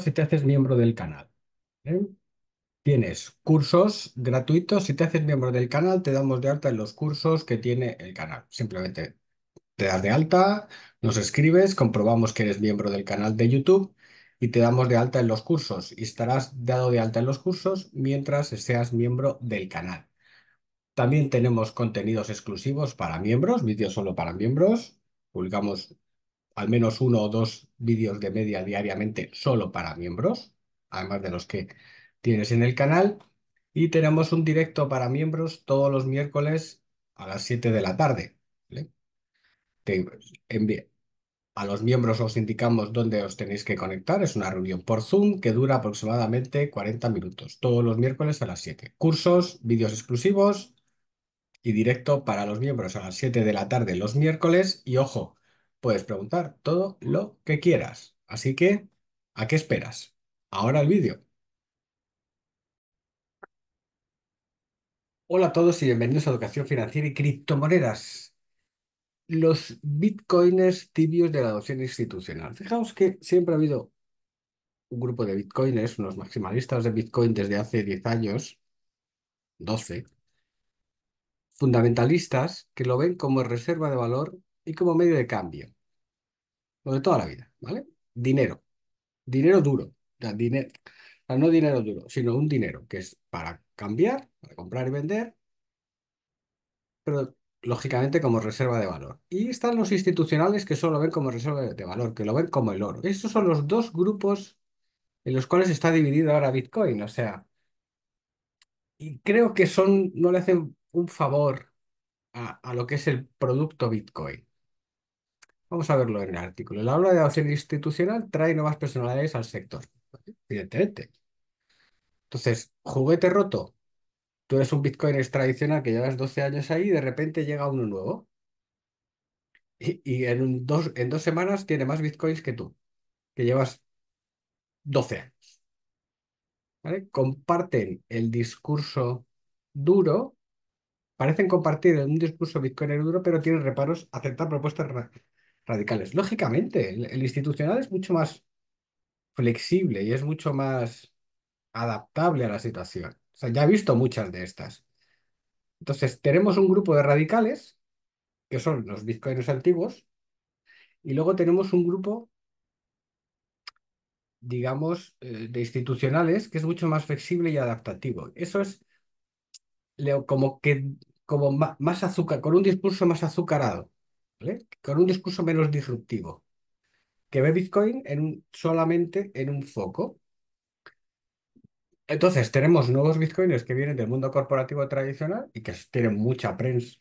si te haces miembro del canal. ¿eh? Tienes cursos gratuitos. Si te haces miembro del canal, te damos de alta en los cursos que tiene el canal. Simplemente te das de alta, nos escribes, comprobamos que eres miembro del canal de YouTube y te damos de alta en los cursos. Y estarás dado de alta en los cursos mientras seas miembro del canal. También tenemos contenidos exclusivos para miembros, vídeos solo para miembros. Publicamos al menos uno o dos vídeos de media diariamente solo para miembros, además de los que tienes en el canal. Y tenemos un directo para miembros todos los miércoles a las 7 de la tarde. a los miembros os indicamos dónde os tenéis que conectar. Es una reunión por Zoom que dura aproximadamente 40 minutos, todos los miércoles a las 7. Cursos, vídeos exclusivos y directo para los miembros a las 7 de la tarde los miércoles. Y ojo, puedes preguntar todo lo que quieras. Así que, ¿a qué esperas? Ahora el vídeo. Hola a todos y bienvenidos a Educación Financiera y Criptomonedas. Los bitcoiners tibios de la adopción institucional. Fijaos que siempre ha habido un grupo de bitcoiners, unos maximalistas de bitcoin desde hace 10 años, 12, fundamentalistas que lo ven como reserva de valor y como medio de cambio. Lo de toda la vida, ¿vale? Dinero. Dinero duro. O sea, dinero, no dinero duro, sino un dinero que es para cambiar, para comprar y vender, pero lógicamente como reserva de valor. Y están los institucionales que solo lo ven como reserva de valor, que lo ven como el oro. Estos son los dos grupos en los cuales está dividido ahora Bitcoin. O sea, y creo que son, no le hacen un favor a, a lo que es el producto Bitcoin. Vamos a verlo en el artículo. La obra de adopción institucional trae nuevas personalidades al sector, evidentemente. Entonces, juguete roto. Tú eres un Bitcoin tradicional que llevas 12 años ahí y de repente llega uno nuevo. Y, en, dos, en dos semanas tiene más Bitcoins que tú, que llevas 12 años. Comparten el discurso duro, parecen compartir un discurso Bitcoin duro, pero tienen reparos a aceptar propuestas radicales. Lógicamente, el, institucional es mucho más flexible y es mucho más adaptable a la situación. O sea, ya he visto muchas de estas. Entonces, tenemos un grupo de radicales, que son los bitcoins antiguos, y luego tenemos un grupo, digamos, eh, de institucionales, que es mucho más flexible y adaptativo. Eso es como que como más azúcar, con un discurso más azucarado. Con un discurso menos disruptivo, que ve Bitcoin en solamente en un foco. Entonces, tenemos nuevos Bitcoiners que vienen del mundo corporativo tradicional y que tienen mucha prensa,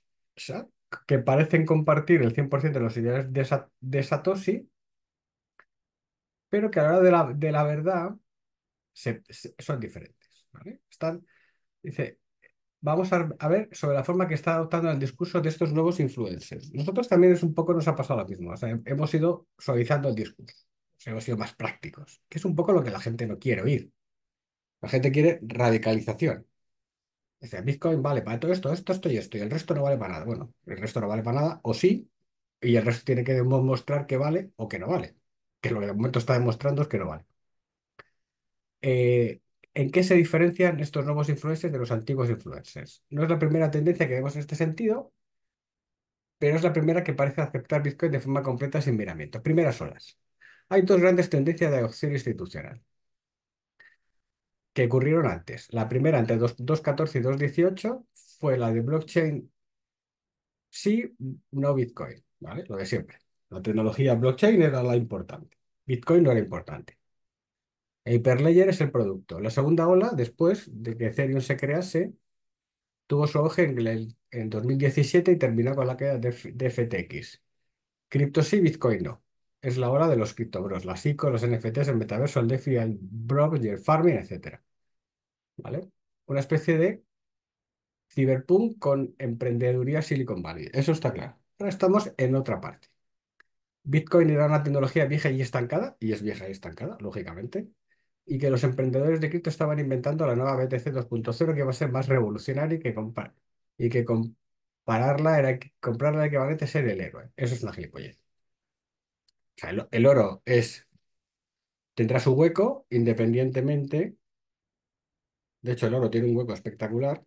que parecen compartir el 100% de los ideales de, Satoshi, pero que a la hora de la, de la verdad son diferentes. Están, dice, vamos a, ver sobre la forma que está adoptando el discurso de estos nuevos influencers. Nosotros también es un poco nos ha pasado lo mismo. hemos ido suavizando el discurso. hemos sido más prácticos, que es un poco lo que la gente no quiere oír. La gente quiere radicalización. Dice, Bitcoin vale para todo esto, esto, esto y esto, y el resto no vale para nada. Bueno, el resto no vale para nada, o sí, y el resto tiene que demostrar que vale o que no vale. Que lo que de momento está demostrando es que no vale. Eh, ¿En qué se diferencian estos nuevos influencers de los antiguos influencers? No es la primera tendencia que vemos en este sentido, pero es la primera que parece aceptar Bitcoin de forma completa sin miramiento. Primeras olas. Hay dos grandes tendencias de adopción institucional que ocurrieron antes. La primera entre 2.14 y 2.18 fue la de blockchain sí, no Bitcoin, ¿vale? Lo de siempre. La tecnología blockchain era la importante. Bitcoin no era importante. Hyperledger es el producto. La segunda ola, después de que Ethereum se crease, tuvo su auge en, en 2017 y terminó con la queda de, FTX. Cripto sí, Bitcoin no. Es la ola de los criptobros, las ICO, los NFTs, el metaverso, el DeFi, el el farming, etc. ¿Vale? Una especie de ciberpunk con emprendeduría Silicon Valley. Eso está claro. Ahora estamos en otra parte. Bitcoin era una tecnología vieja y estancada, y es vieja y estancada, lógicamente y que los emprendedores de cripto estaban inventando la nueva BTC 2.0 que va a ser más revolucionaria y que, y que compararla era comprarla equivalente a ser el héroe. Eso es una gilipollez. O sea, el, oro es tendrá su hueco independientemente. De hecho, el oro tiene un hueco espectacular.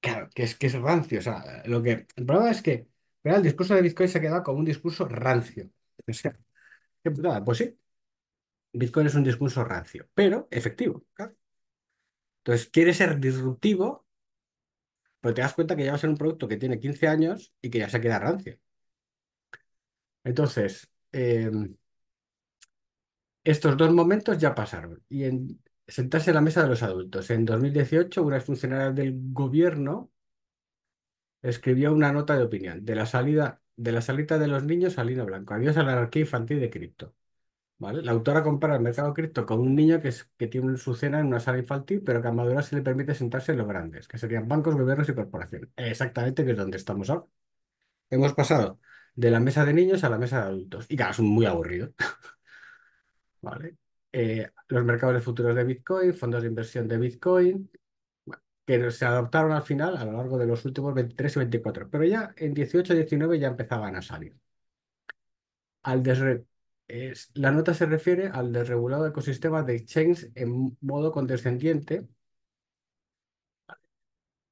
Claro, que es que es rancio. O sea, lo que, el problema es que el discurso de Bitcoin se ha quedado como un discurso rancio. O sea. Pues sí, Bitcoin es un discurso rancio, pero efectivo. Entonces, quiere ser disruptivo, pero te das cuenta que ya va a ser un producto que tiene 15 años y que ya se queda rancio. Entonces, eh, estos dos momentos ya pasaron. Y en sentarse en la mesa de los adultos. En 2018, una funcionaria del gobierno escribió una nota de opinión de la salida de la salida de los niños al lino blanco. Adiós a la anarquía infantil de cripto. ¿Vale? La autora compara el mercado cripto con un niño que, es, que tiene su cena en una sala infantil, pero que a madurar se le permite sentarse en los grandes, que serían bancos, gobiernos y corporaciones. Exactamente que es donde estamos ahora. Hemos pasado de la mesa de niños a la mesa de adultos. Y claro, es muy aburrido. ¿Vale? Eh, los mercados de futuros de Bitcoin, fondos de inversión de Bitcoin, que se adoptaron al final a lo largo de los últimos 23 y 24, pero ya en 18 y 19 ya empezaban a salir. Al desre- la nota se refiere al desregulado ecosistema de exchange en modo condescendiente.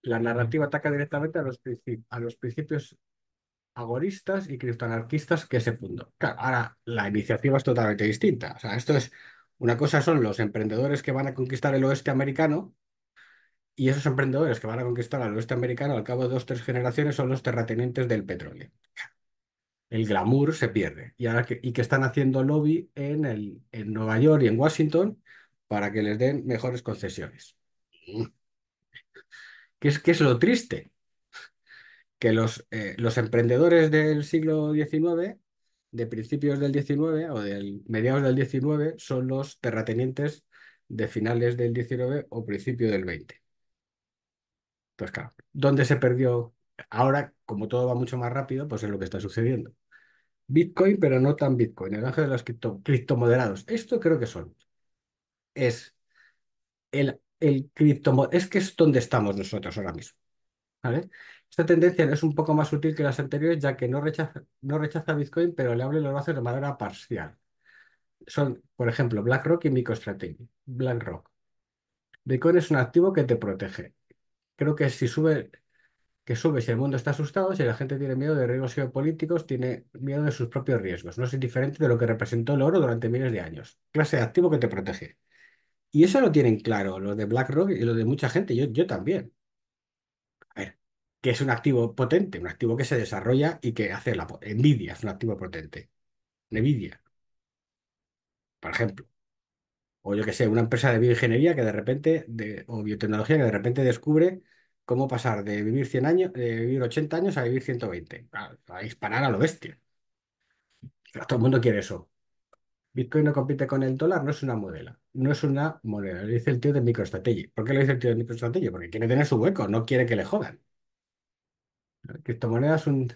La narrativa ataca directamente a los, principios agoristas y criptoanarquistas que se fundó. Ahora la iniciativa es totalmente distinta. O sea, esto es, una cosa son los emprendedores que van a conquistar el oeste americano y esos emprendedores que van a conquistar el oeste americano al cabo de dos, tres generaciones son los terratenientes del petróleo. El glamour se pierde. Y ahora que, y están haciendo lobby en, el, en Nueva York y en Washington para que les den mejores concesiones. ¿Qué es, qué es lo triste? que los, eh, los emprendedores del siglo XIX, de principios del XIX o de mediados del XIX, son los terratenientes de finales del XIX o principio del XX. Pues claro, ¿dónde se perdió? Ahora, como todo va mucho más rápido, pues es lo que está sucediendo. Bitcoin, pero no tan Bitcoin, el ángel de los cripto, criptomoderados. Esto creo que son. Es el, el criptomo- es que es donde estamos nosotros ahora mismo. Esta tendencia es un poco más sutil que las anteriores, ya que no rechaza, no rechaza Bitcoin, pero le abre los brazos de manera parcial. Son, por ejemplo, BlackRock y MicroStrategy. BlackRock. Bitcoin es un activo que te protege. Creo que si sube, que sube si el mundo está asustado, si la gente tiene miedo de riesgos geopolíticos, tiene miedo de sus propios riesgos. No es diferente de lo que representó el oro durante miles de años. Clase de activo que te protege. Y eso lo tienen claro los de BlackRock y lo de mucha gente. Yo, yo también. A ver, que es un activo potente, un activo que se desarrolla y que hace la... Nvidia es un activo potente. Nvidia, por ejemplo. O yo que sé, una empresa de bioingeniería que de repente, de, o biotecnología que de repente descubre cómo pasar de vivir 100 años, de vivir 80 años a vivir 120. Claro, a disparar a lo bestia. Todo el mundo quiere eso. Bitcoin no compite con el dólar, no es una moneda. No es una moneda. Lo dice el tío de MicroStrategy. ¿Por qué lo dice el tío de MicroStrategy? Porque quiere tener su hueco, no quiere que le jodan. La criptomoneda es un,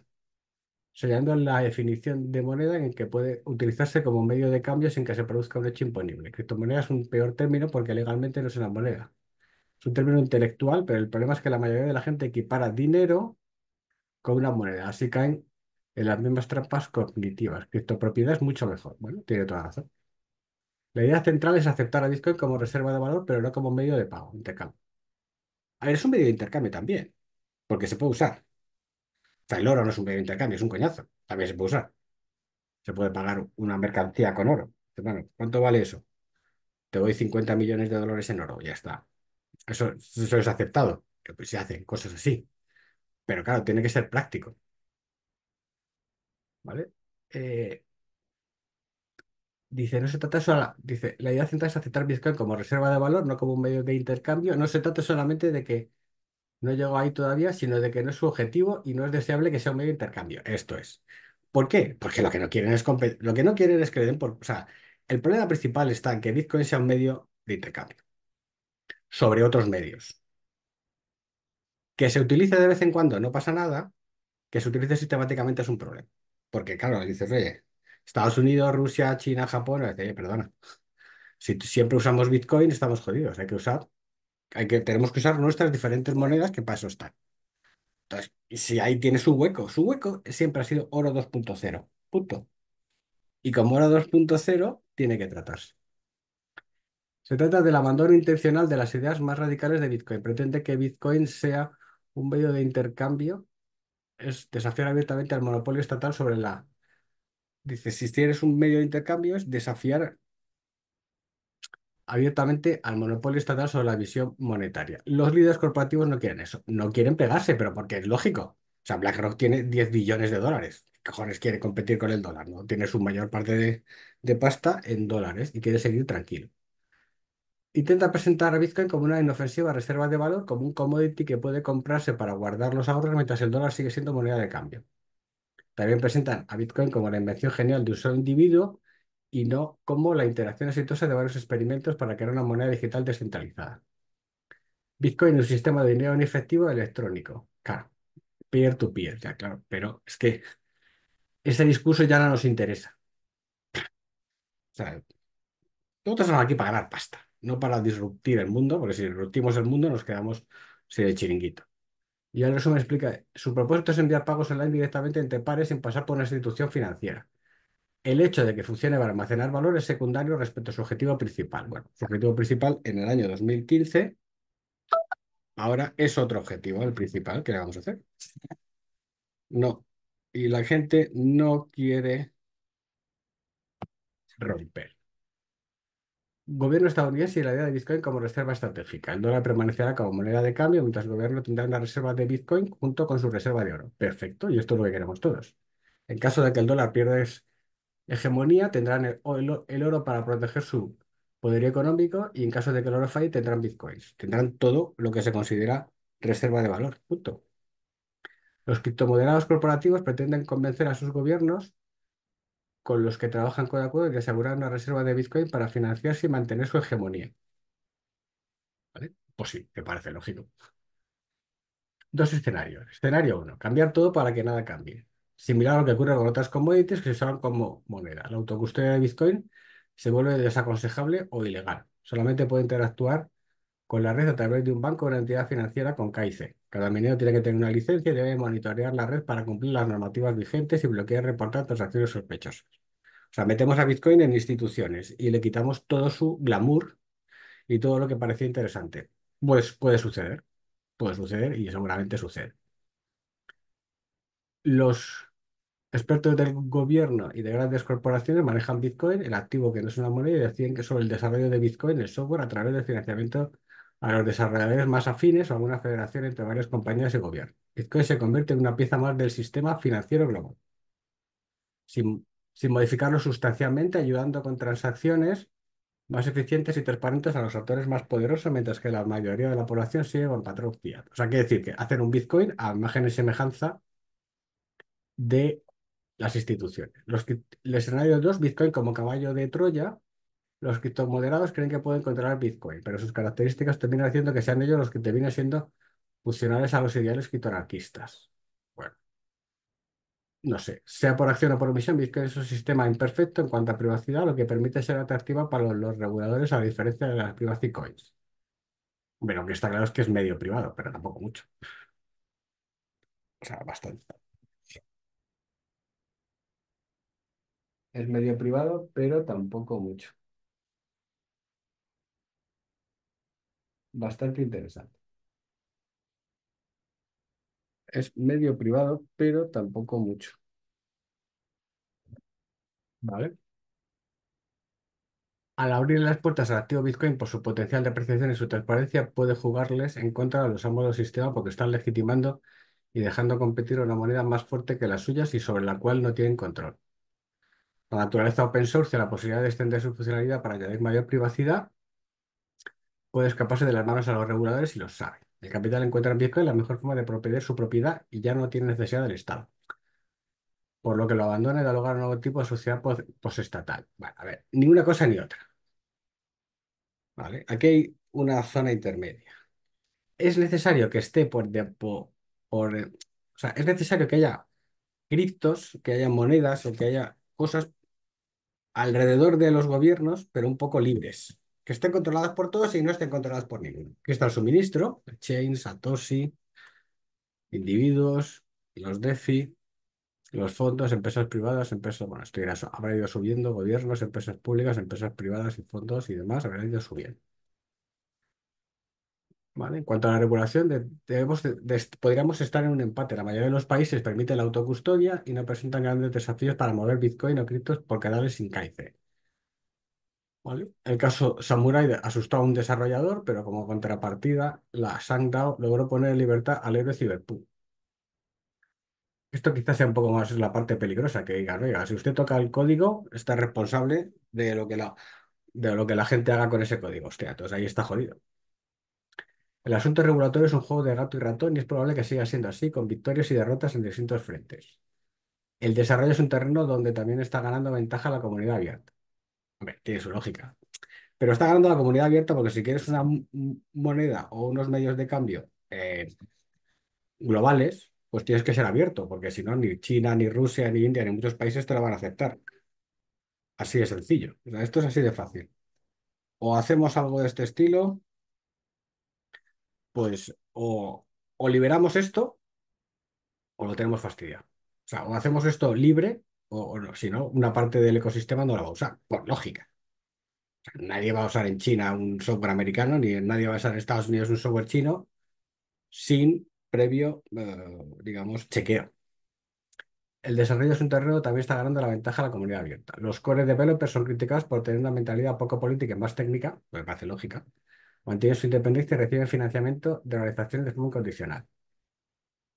sellando la definición de moneda en que puede utilizarse como medio de cambio sin que se produzca un hecho imponible. Criptomoneda es un peor término porque legalmente no es una moneda. Es un término intelectual, pero el problema es que la mayoría de la gente equipara dinero con una moneda. Así caen en las mismas trampas cognitivas. Criptopropiedad es mucho mejor. Bueno, tiene toda razón. La idea central es aceptar a Bitcoin como reserva de valor, pero no como medio de pago, intercambio. A ver, es un medio de intercambio también, porque se puede usar. O sea, el oro no es un medio de intercambio, es un coñazo. También se puede usar. Se puede pagar una mercancía con oro. Bueno, ¿cuánto vale eso? Te doy 50 millones de dólares en oro, ya está. Eso, es aceptado. Que, Pues se hacen cosas así. Pero claro, tiene que ser práctico. ¿Vale? Eh, dice, no se trata solo, dice, la idea central es aceptar Bitcoin como reserva de valor, no como un medio de intercambio. No se trata solamente de que no llegó ahí todavía, sino de que no es su objetivo y no es deseable que sea un medio de intercambio. Esto es. ¿Por qué? Porque lo que no quieren es lo que no quieren es que le den por. O sea, el problema principal está en que Bitcoin sea un medio de intercambio sobre otros medios. Que se utilice de vez en cuando no pasa nada, que se utilice sistemáticamente es un problema. Porque, claro, dices, oye, Estados Unidos, Rusia, China, Japón, perdona. Si siempre usamos Bitcoin, estamos jodidos. Hay que usar, hay que, tenemos que usar nuestras diferentes monedas que para eso están. Entonces, si ahí tiene su hueco, su hueco siempre ha sido oro 2.0. Punto. Y como era 2.0, tiene que tratarse. Se trata del abandono intencional de las ideas más radicales de Bitcoin. Pretende que Bitcoin sea un medio de intercambio, es desafiar abiertamente al monopolio estatal sobre la... Dice, si tienes un medio de intercambio es desafiar abiertamente al monopolio estatal sobre la visión monetaria. Los líderes corporativos no quieren eso, no quieren pegarse, pero porque es lógico. O sea, BlackRock tiene 10 billones de dólares. ¿Qué cojones quiere competir con el dólar? ¿no? Tiene su mayor parte de, de pasta en dólares y quiere seguir tranquilo. Intenta presentar a Bitcoin como una inofensiva reserva de valor, como un commodity que puede comprarse para guardar los ahorros mientras el dólar sigue siendo moneda de cambio. También presentan a Bitcoin como la invención genial de un solo individuo y no como la interacción exitosa de varios experimentos para crear una moneda digital descentralizada. Bitcoin es un sistema de dinero en efectivo electrónico. Peer-to-peer, ya claro, pero es que ese discurso ya no nos interesa. O sea, nosotros estamos aquí para ganar pasta, no para disruptir el mundo, porque si disruptimos el mundo nos quedamos sin el chiringuito. Y el resumen explica, su propósito es enviar pagos online directamente entre pares sin pasar por una institución financiera. El hecho de que funcione para almacenar valor es secundario respecto a su objetivo principal. Bueno, su objetivo principal en el año 2015 ahora es otro objetivo, el principal que le vamos a hacer. No. Y la gente no quiere romper. Gobierno estadounidense y la idea de Bitcoin como reserva estratégica. El dólar permanecerá como moneda de cambio, mientras el gobierno tendrá una reserva de Bitcoin junto con su reserva de oro. Perfecto, y esto es lo que queremos todos. En caso de que el dólar pierda hegemonía, tendrán el, oro para proteger su poderío económico y en caso de que el oro falle, tendrán Bitcoins. Tendrán todo lo que se considera reserva de valor. Punto. Los criptomoderados corporativos pretenden convencer a sus gobiernos con los que trabajan con acuerdo de asegurar una reserva de Bitcoin para financiarse y mantener su hegemonía. ¿Vale? Pues sí, me parece lógico. Dos escenarios. Escenario uno, cambiar todo para que nada cambie. Similar a lo que ocurre con otras commodities que se usan como moneda. La autocustodia de Bitcoin se vuelve desaconsejable o ilegal. Solamente puede interactuar con la red a través de un banco o una entidad financiera con KIC. Cada minero tiene que tener una licencia y debe monitorear la red para cumplir las normativas vigentes y bloquear y reportar transacciones sospechosas. O sea, metemos a Bitcoin en instituciones y le quitamos todo su glamour y todo lo que parecía interesante. Pues puede suceder, puede suceder y seguramente sucede. Los expertos del gobierno y de grandes corporaciones manejan Bitcoin, el activo que no es una moneda, y deciden que sobre el desarrollo de Bitcoin, el software, a través del financiamiento a los desarrolladores más afines o a una federación entre varias compañías y gobierno. Bitcoin se convierte en una pieza más del sistema financiero global. Sin, sin modificarlo sustancialmente, ayudando con transacciones más eficientes y transparentes a los actores más poderosos, mientras que la mayoría de la población sigue con patrón. O sea, quiere decir que hacen un Bitcoin a imagen y semejanza de las instituciones. Los, el escenario 2, Bitcoin como caballo de Troya, los criptomoderados creen que pueden controlar Bitcoin, pero sus características terminan haciendo que sean ellos los que terminen siendo funcionales a los ideales criptoanarquistas. Bueno, no sé, sea por acción o por omisión, Bitcoin es un sistema imperfecto en cuanto a privacidad, lo que permite ser atractiva para los, reguladores a diferencia de las privacy coins. Bueno, que está claro es que es medio privado, pero tampoco mucho. O sea, bastante. Es medio privado, pero tampoco mucho. Bastante interesante. Es medio privado, pero tampoco mucho. ¿Vale? Al abrir las puertas al activo Bitcoin por su potencial de apreciación y su transparencia, puede jugarles en contra de los amos del sistema porque están legitimando y dejando competir una moneda más fuerte que las suyas y sobre la cual no tienen control. La naturaleza open source y la posibilidad de extender su funcionalidad para añadir mayor privacidad puede escaparse de las manos a los reguladores y los sabe. El capital encuentra en Bitcoin la mejor forma de proteger su propiedad y ya no tiene necesidad del Estado. Por lo que lo abandona y da lugar a un nuevo tipo de sociedad posestatal. Bueno, a ver, ni una cosa ni otra. ¿Vale? Aquí hay una zona intermedia. Es necesario que esté por, por, por o sea, es necesario que haya criptos, que haya monedas o que haya cosas alrededor de los gobiernos, pero un poco libres que estén controladas por todos y no estén controladas por ninguno. Aquí está el suministro, chain, Satoshi, individuos, los DeFi. Los fondos, empresas privadas, empresas, bueno, esto irá, habrá ido subiendo, gobiernos, empresas públicas, empresas privadas y fondos y demás habrán ido subiendo. ¿Vale? En cuanto a la regulación, de- debemos de- de- podríamos estar en un empate. La mayoría de los países permiten la autocustodia y no presentan grandes desafíos para mover Bitcoin o criptos por canales sin KIC. El caso Samurai asustó a un desarrollador, pero como contrapartida, la Sangdao logró poner en libertad al héroe Cyberpunk. Esto quizás sea un poco más la parte peligrosa, que digan, oiga, si usted toca el código, está responsable de lo que la, de lo que la gente haga con ese código. Hostia, entonces ahí está jodido. El asunto regulatorio es un juego de gato y ratón y es probable que siga siendo así, con victorias y derrotas en distintos frentes. El desarrollo es un terreno donde también está ganando ventaja la comunidad abierta. Tiene su lógica. Pero está ganando la comunidad abierta porque si quieres una moneda o unos medios de cambio eh, globales, pues tienes que ser abierto, porque si no, ni China, ni Rusia, ni India, ni muchos países te lo van a aceptar. Así de sencillo. Esto es así de fácil. O hacemos algo de este estilo, pues o, o liberamos esto o lo tenemos fastidiado. O sea, o hacemos esto libre o, no, si no, una parte del ecosistema no la va a usar, por lógica. Nadie va a usar en China un software americano, ni nadie va a usar en Estados Unidos un software chino sin previo, eh, digamos, chequeo. El desarrollo es un terreno también está ganando la ventaja a la comunidad abierta. Los core developers son criticados por tener una mentalidad poco política y más técnica, pues me parece lógica. Mantienen su independencia y reciben financiamiento de organizaciones de forma incondicional.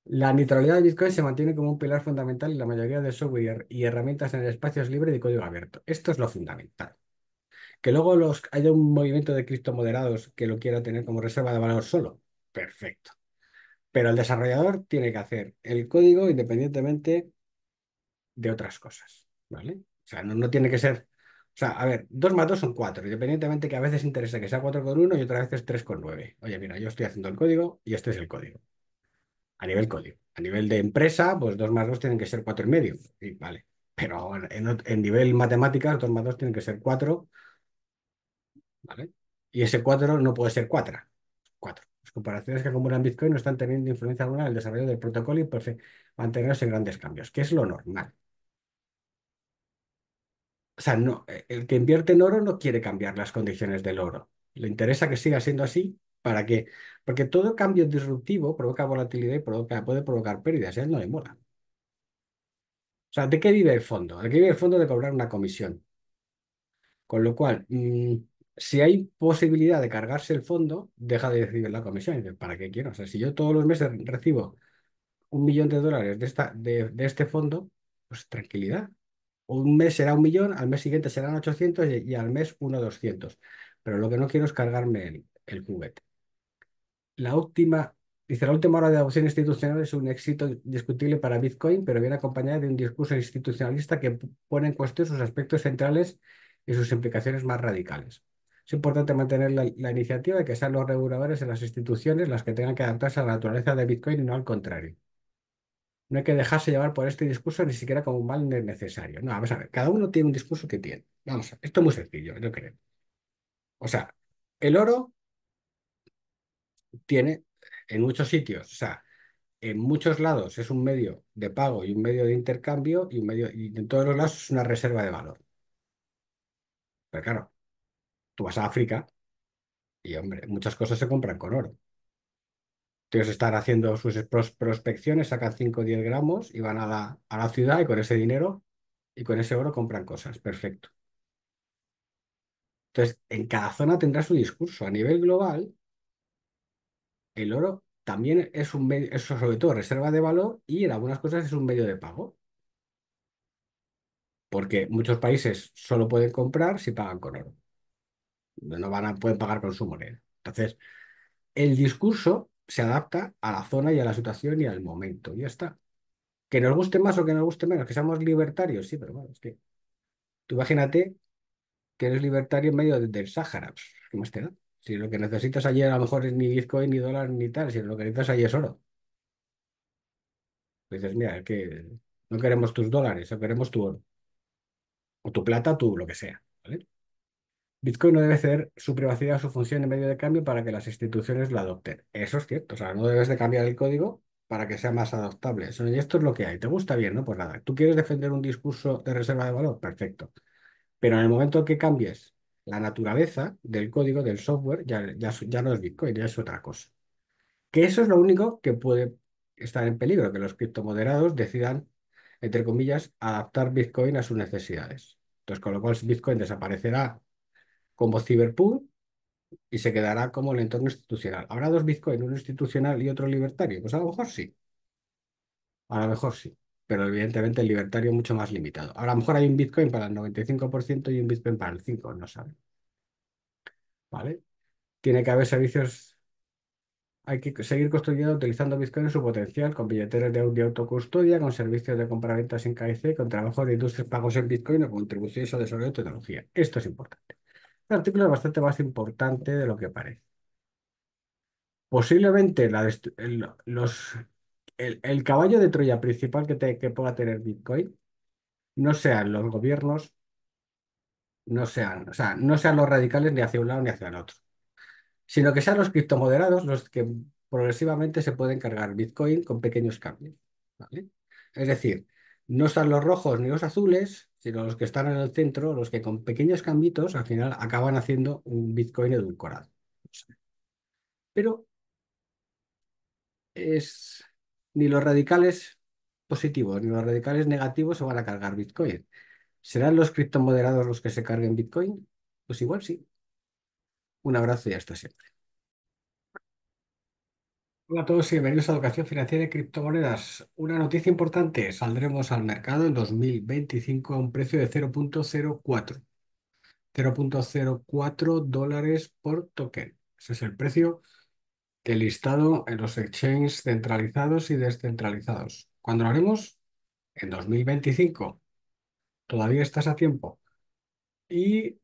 La neutralidad de Bitcoin se mantiene como un pilar fundamental en la mayoría de software y herramientas en el espacio es libre de código abierto. Esto es lo fundamental. Que luego los, haya un movimiento de criptomoderados que lo quiera tener como reserva de valor solo. Perfecto. Pero el desarrollador tiene que hacer el código independientemente de otras cosas, ¿vale? O sea, no, no tiene que ser... O sea, a ver, 2 más 2 son 4, independientemente que a veces interesa que sea 4 con 1 y otras veces 3 con 9. Oye, mira, yo estoy haciendo el código y este es el código. A nivel código. A nivel de empresa, pues 2 más 2 tienen que ser 4 y medio. Sí, vale. Pero en, nivel matemáticas, 2 más 2 tienen que ser 4, ¿vale? Y ese 4 no puede ser 4. 4. Las comparaciones que acumulan Bitcoin no están teniendo influencia alguna en el desarrollo del protocolo y por mantenerse en grandes cambios, que es lo normal. O sea, no, el que invierte en oro no quiere cambiar las condiciones del oro. Le interesa que siga siendo así para que, porque todo cambio disruptivo provoca volatilidad y puede provocar pérdidas, a él no le mola. O sea, ¿de qué vive el fondo? ¿De qué vive el fondo de cobrar una comisión? Con lo cual, mm, si hay posibilidad de cargarse el fondo, deja de recibir la comisión. ¿para qué quiero? O sea, si yo todos los meses recibo un millón de dólares de, esta, de, de este fondo, pues tranquilidad. Un mes será un millón, al mes siguiente serán 800 y, al mes uno 200. Pero lo que no quiero es cargarme el juguete. La última, dice, la última hora de adopción institucional es un éxito discutible para Bitcoin, pero viene acompañada de un discurso institucionalista que pone en cuestión sus aspectos centrales y sus implicaciones más radicales. Es importante mantener la, la iniciativa de que sean los reguladores en las instituciones las que tengan que adaptarse a la naturaleza de Bitcoin y no al contrario. No hay que dejarse llevar por este discurso ni siquiera como un mal necesario. No, vamos a ver, cada uno tiene un discurso que tiene. Vamos a ver, esto es muy sencillo, yo creo. O sea, el oro tiene en muchos sitios, o sea, en muchos lados es un medio de pago y un medio de intercambio y un medio, y en todos los lados es una reserva de valor. Pero claro, tú vas a África y, hombre, muchas cosas se compran con oro. Ellos están haciendo sus pros- prospecciones, sacan 5 o 10 gramos y van a la, a la ciudad y con ese dinero y con ese oro compran cosas. Perfecto. Entonces, en cada zona tendrá su discurso. A nivel global, el oro también es un medio, es sobre todo reserva de valor y en algunas cosas es un medio de pago, porque muchos países solo pueden comprar si pagan con oro. No van a, pueden pagar con su moneda. Entonces, el discurso se adapta a la zona y a la situación y al momento. Ya está. Que nos guste más o que nos guste menos, que seamos libertarios, sí, pero bueno, es que tú imagínate que eres libertario en medio de- del Sáhara. Pff, ¿Qué más te da? Si lo que necesitas allí a lo mejor es ni Bitcoin, ni dólar, ni tal, si lo que necesitas allí es oro. Dices, mira, es que no queremos tus dólares, o queremos tu oro, o tu plata, tu lo que sea. Bitcoin no debe ceder su privacidad su función en medio de cambio para que las instituciones lo adopten. Eso es cierto, o sea, no debes de cambiar el código para que sea más adoptable. Eso- Y esto es lo que hay. ¿Te gusta bien? ¿No? Pues nada. ¿Tú quieres defender un discurso de reserva de valor? Perfecto. Pero en el momento que cambies la naturaleza del código, del software, ya, ya, ya no es Bitcoin, ya es otra cosa. Que eso es lo único que puede estar en peligro, que los criptomoderados decidan, entre comillas, adaptar Bitcoin a sus necesidades. Entonces, con lo cual Bitcoin desaparecerá como Cyberpunk y se quedará como el entorno institucional. ¿Habrá dos Bitcoin, uno institucional y otro libertario? Pues a lo mejor sí, a lo mejor sí, pero evidentemente el libertario mucho más limitado. Ahora, a lo mejor hay un Bitcoin para el 95% y un Bitcoin para el 5%, no saben. ¿Vale? Tiene que haber servicios Hay que seguir construyendo utilizando Bitcoin en su potencial, con billeteras de, de autocustodia, con servicios de compra-venta sin KIC, con trabajo de industrias pagos en Bitcoin o contribuciones al desarrollo de tecnología. Esto es importante. El artículo es bastante más importante de lo que parece. Posiblemente la los, el, el caballo de Troya principal que, te- que pueda tener Bitcoin no sean los gobiernos, no sean, o sea, no sean los radicales ni hacia un lado ni hacia el otro. sino que sean los criptomoderados los que progresivamente se pueden cargar Bitcoin con pequeños cambios. Es decir, no están los rojos ni los azules, sino los que están en el centro, los que con pequeños cambitos al final acaban haciendo un Bitcoin edulcorado. Pero es ni los radicales positivos ni los radicales negativos se van a cargar Bitcoin. ¿Serán los criptomoderados los que se carguen Bitcoin? Pues igual sí. Un abrazo y hasta siempre. Hola a todos y bienvenidos a Educación Financiera y Criptomonedas. Una noticia importante, saldremos al mercado en 2025 a un precio de 0.04. 0.04 dólares por token. Ese es el precio del listado en los exchanges centralizados y descentralizados. ¿Cuándo lo haremos? En 2025. Todavía estás a tiempo. Y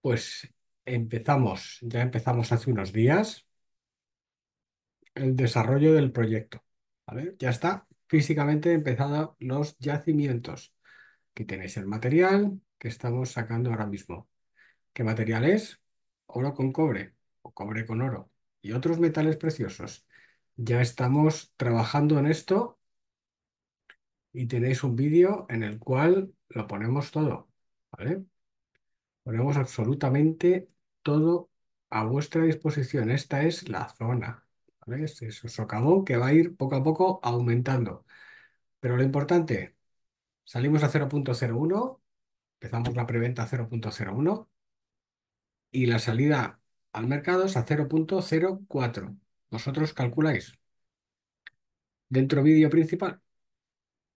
pues empezamos, ya empezamos hace unos días el desarrollo del proyecto. ¿vale? Ya está físicamente empezado los yacimientos. Aquí tenéis el material que estamos sacando ahora mismo. ¿Qué material es? Oro con cobre o cobre con oro y otros metales preciosos. Ya estamos trabajando en esto y tenéis un vídeo en el cual lo ponemos todo. ¿vale? Ponemos absolutamente todo a vuestra disposición. Esta es la zona. es un socavón que va a ir poco a poco aumentando. Pero lo importante, salimos a 0.01, empezamos la preventa a 0.01 y la salida al mercado es a 0.04. Vosotros calculáis. Dentro vídeo principal,